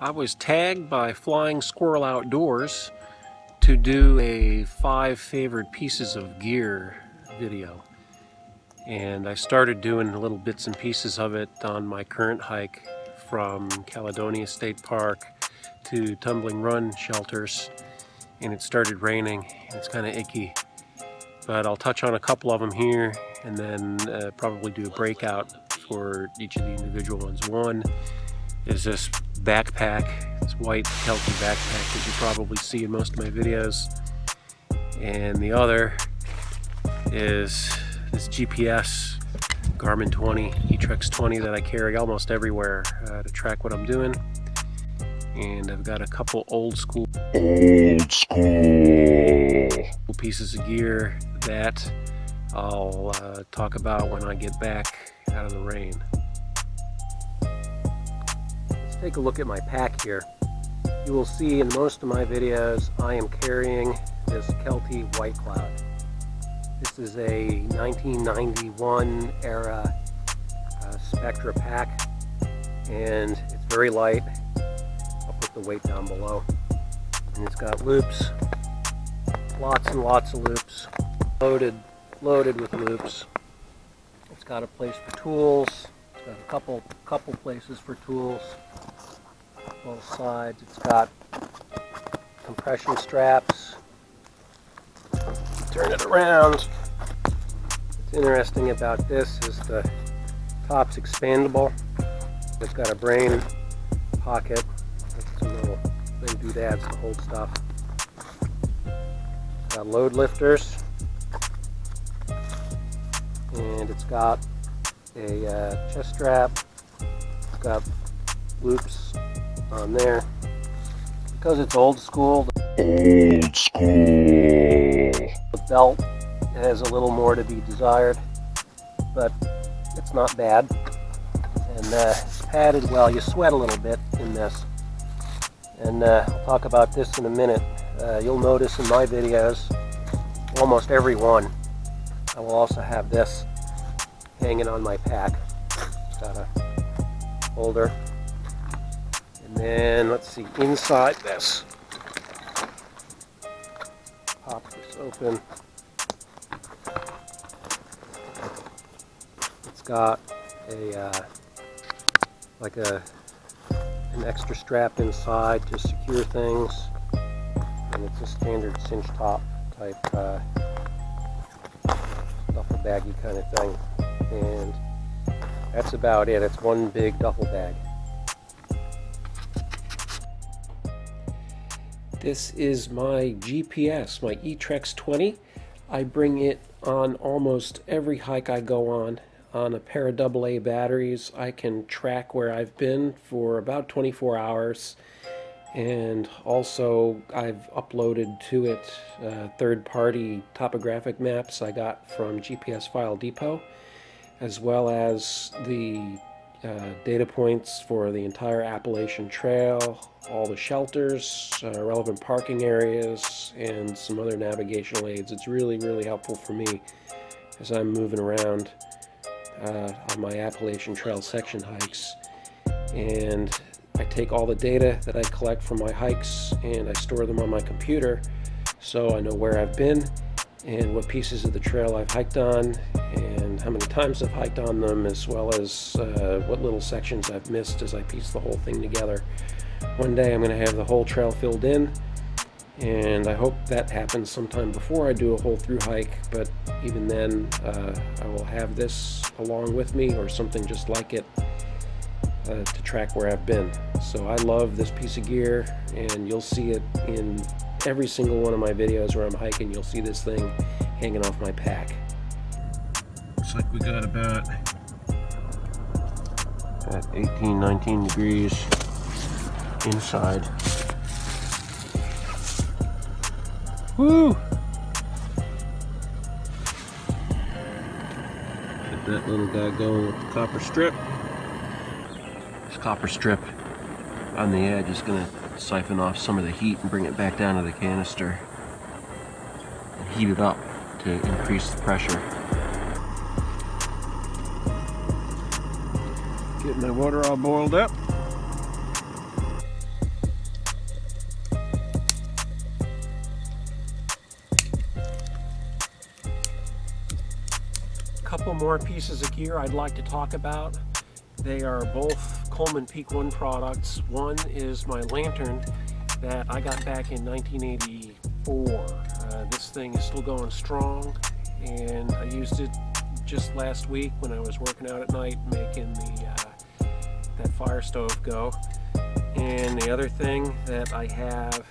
I was tagged by Flying Squirrel Outdoors to do a five favorite pieces of gear video. And I started doing little bits and pieces of it on my current hike from Caledonia State Park to Tumbling Run shelters. And it started raining. It's kind of icky. But I'll touch on a couple of them here and then uh, probably do a breakout for each of the individual ones. One is this backpack, this white Kelty backpack that you probably see in most of my videos. And the other is this GPS Garmin 20, eTrex 20 that I carry almost everywhere uh, to track what I'm doing. And I've got a couple old school old school pieces of gear that I'll uh, talk about when I get back out of the rain. Take a look at my pack here. You will see in most of my videos I am carrying this Kelty White Cloud. This is a 1991 era uh, Spectra pack and it's very light. I'll put the weight down below. And it's got loops, lots and lots of loops, loaded, loaded with loops. It's got a place for tools. A couple, couple places for tools. Both sides. It's got compression straps. Turn it around. What's interesting about this is the top's expandable. It's got a brain pocket with some little thing doodads to hold stuff. It's got load lifters and it's got a uh, chest strap. It's got loops on there. Because it's old school, Old school. the belt has a little more to be desired, but it's not bad. And uh, it's padded well. You sweat a little bit in this. And uh, I'll talk about this in a minute. Uh, you'll notice in my videos, almost every one, I will also have this hanging on my pack. Got a holder. And then, let's see, inside this, pop this open. It's got a, uh, like a, an extra strap inside to secure things. And it's a standard cinch top type uh, duffel baggy kind of thing. And that's about it. It's one big duffel bag. This is my GPS, my eTrex 20. I bring it on almost every hike I go on. On a pair of AA batteries, I can track where I've been for about 24 hours. And also, I've uploaded to it uh, third party topographic maps I got from GPS File Depot, as well as the uh, data points for the entire Appalachian Trail, all the shelters, uh, relevant parking areas, and some other navigational aids. It's really, really helpful for me as I'm moving around uh, on my Appalachian Trail section hikes. And I take all the data that I collect from my hikes and I store them on my computer so I know where I've been and what pieces of the trail I've hiked on and how many times I've hiked on them as well as uh, what little sections I've missed as I piece the whole thing together. One day I'm going to have the whole trail filled in and I hope that happens sometime before I do a whole through hike but even then uh, I will have this along with me or something just like it uh, to track where I've been. So I love this piece of gear and you'll see it in every single one of my videos where I'm hiking. You'll see this thing hanging off my pack. Looks like we got about at 18, 19 degrees inside. Woo! Get that little guy going with the copper strip. This copper strip on the edge is going to siphon off some of the heat and bring it back down to the canister and heat it up to increase the pressure. Getting the water all boiled up. couple more pieces of gear I'd like to talk about. They are both Coleman Peak One products. One is my lantern that I got back in 1984. Uh, this thing is still going strong and I used it just last week when I was working out at night making the uh, that fire stove go. And the other thing that I have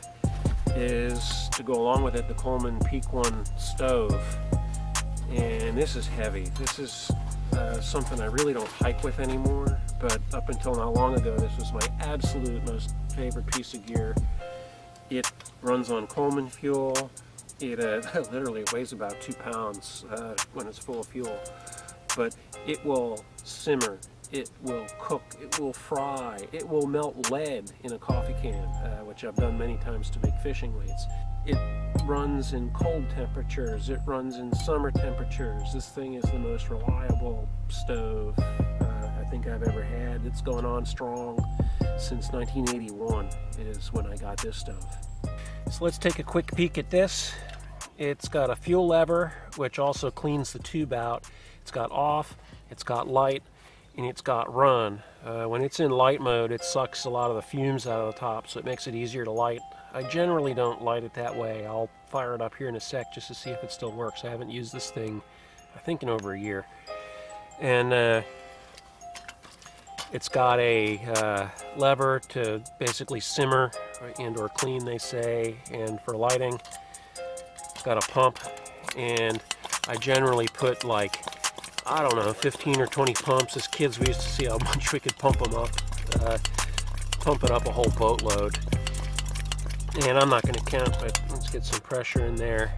is to go along with it the Coleman Peak 1 stove. And this is heavy. This is uh, something I really don't hike with anymore, but up until not long ago, this was my absolute most favorite piece of gear. It runs on Coleman fuel. It uh, literally weighs about two pounds uh, when it's full of fuel, but it will simmer, it will cook, it will fry, it will melt lead in a coffee can, uh, which I've done many times to make fishing weights. It runs in cold temperatures, it runs in summer temperatures. This thing is the most reliable stove uh, I think I've ever had. It's going on strong since 1981 is when I got this stove. So let's take a quick peek at this. It's got a fuel lever, which also cleans the tube out. It's got off, it's got light, and it's got run. Uh, when it's in light mode, it sucks a lot of the fumes out of the top, so it makes it easier to light. I generally don't light it that way. I'll fire it up here in a sec just to see if it still works. I haven't used this thing, I think, in over a year. And uh, it's got a uh, lever to basically simmer and or clean, they say, and for lighting. It's got a pump, and I generally put like, I don't know, 15 or 20 pumps. As kids, we used to see how much we could pump them up. Uh, pump it up a whole boatload. And I'm not going to count, but let's get some pressure in there.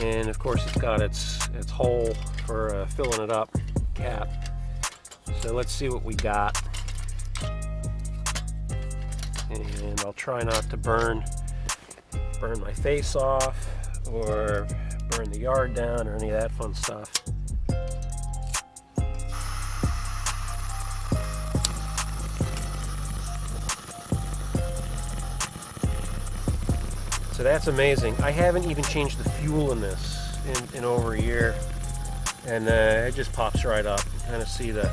And of course, it's got its its hole for uh, filling it up cap. So let's see what we got. And I'll try not to burn burn my face off or burn the yard down or any of that fun stuff. That's amazing. I haven't even changed the fuel in this in, in over a year. And uh, it just pops right up. You kind of see the,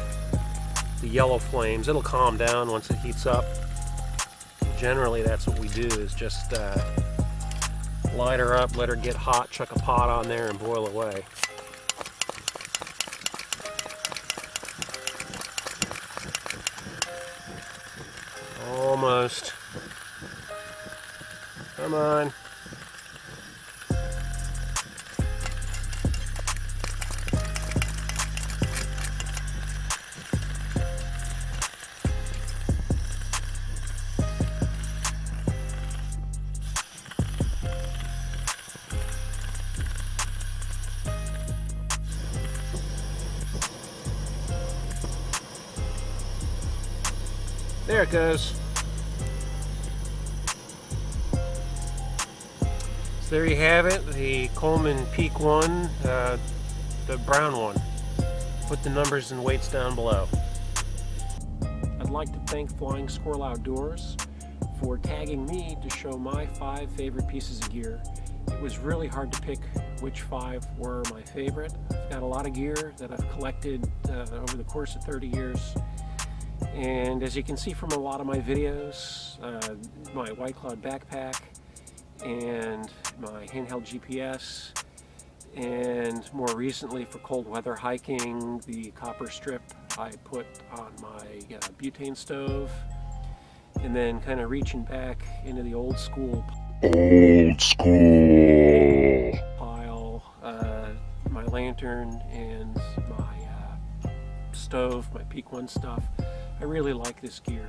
the yellow flames. It'll calm down once it heats up. Generally, that's what we do is just uh, light her up, let her get hot, chuck a pot on there and boil away. Almost. Come on. There it goes. So there you have it, the Coleman Peak 1, uh, the brown one. Put the numbers and weights down below. I'd like to thank Flying Squirrel Outdoors for tagging me to show my five favorite pieces of gear. It was really hard to pick which five were my favorite. I've got a lot of gear that I've collected uh, over the course of 30 years and as you can see from a lot of my videos, uh, my White Cloud backpack and my handheld GPS and more recently for cold weather hiking, the copper strip I put on my uh, butane stove and then kind of reaching back into the old school Old school. pile, uh, my lantern and my uh, stove, my Peak 1 stuff. I really like this gear.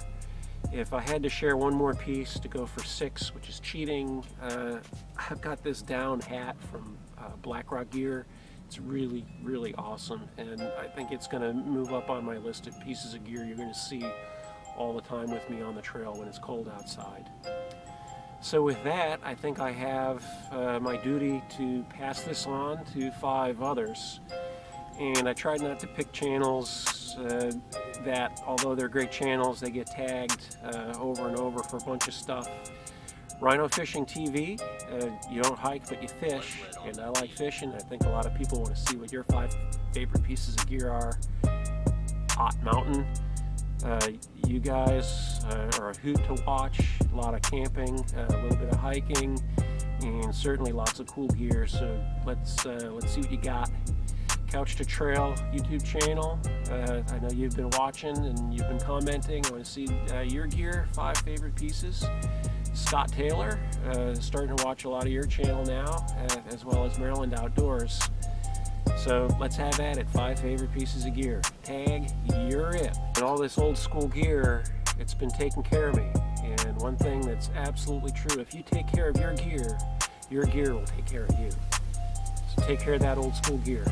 If I had to share one more piece to go for six, which is cheating, uh, I've got this down hat from uh, Blackrock Gear. It's really, really awesome, and I think it's going to move up on my list of pieces of gear you're going to see all the time with me on the trail when it's cold outside. So with that, I think I have uh, my duty to pass this on to five others. And I tried not to pick channels uh, that, although they're great channels, they get tagged uh, over and over for a bunch of stuff Rhino Fishing TV. Uh, you don't hike, but you fish, and I like fishing. I think a lot of people want to see what your five favorite pieces of gear are. OTT Mountain. Uh, you guys uh, are a hoot to watch. A lot of camping, uh, a little bit of hiking, and certainly lots of cool gear. So let's let's see what you got. Couch to Trail YouTube channel. Uh, I know you've been watching and you've been commenting. I want to see uh, your gear, five favorite pieces. Scott Taylor, uh, starting to watch a lot of your channel now, uh, as well as Maryland Outdoors. So let's have at it. Five favorite pieces of gear. Tag, you're it. And all this old school gear, it's been taking care of me. And one thing that's absolutely true, if you take care of your gear, your gear will take care of you. So take care of that old school gear.